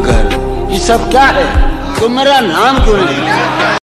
मगर ये सब क्या है? तो मेरा नाम क्यों नहीं